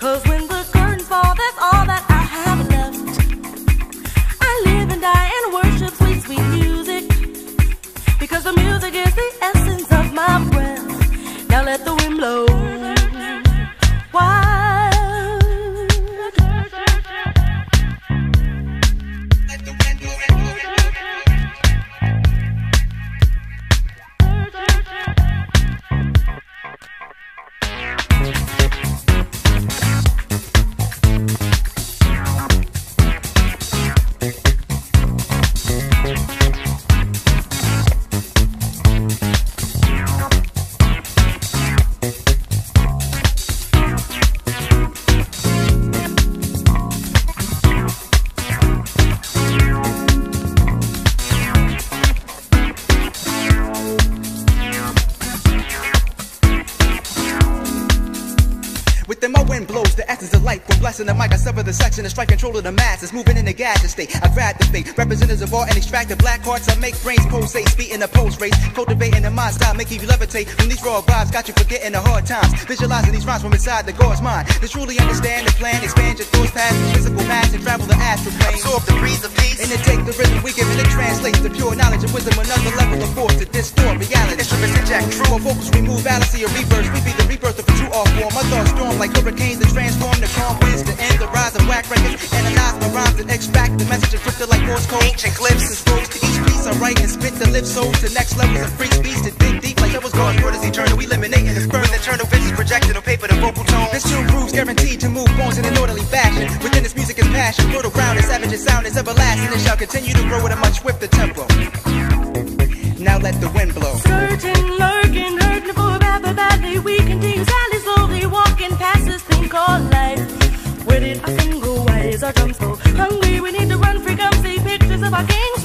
Cause when Within my wind blows the essence of life. When blessing the mic, I sever the section and strike control of the masses. Moving in the gadget state. I grab the fate. Representatives of all and extract the black hearts. I make brains pulsate. Speed in the post race. Cultivating the mind style, making you levitate. When these raw vibes got you forgetting the hard times. Visualizing these rhymes from inside the God's mind. To truly understand the plan, expand your thoughts past the physical mass and travel the astral plane. Absorb the breeze of peace. And then take the rhythm we give and it translates the pure knowledge and wisdom. Another level of force to distort reality. Instruments inject True or vocals remove fallacy or reverse. We be the rebirth of a true art form. My thoughts storm like hurricanes that transform the calm winds to end the rise of whack records. Analyze my rhymes and extract the message encrypted like Morse code. Ancient glyphs. and scrolls. Each piece I write and spit the live soul to next levels of free speech to dig deep like devil's God's word is eternal. We eliminating the spur With eternal visions projected on paper, the vocal tone. this tune proves guaranteed to move bones in an orderly fashion. Within this music is passion, fertile ground and savage, and sound is everlasting, and shall continue to grow at a much swifter tempo. Now let the wind blow. Searching, lurking, hurting for a path badly we called life. Where did our sun go? Why is our drum hungry? We need to run free, come see pictures of our kings.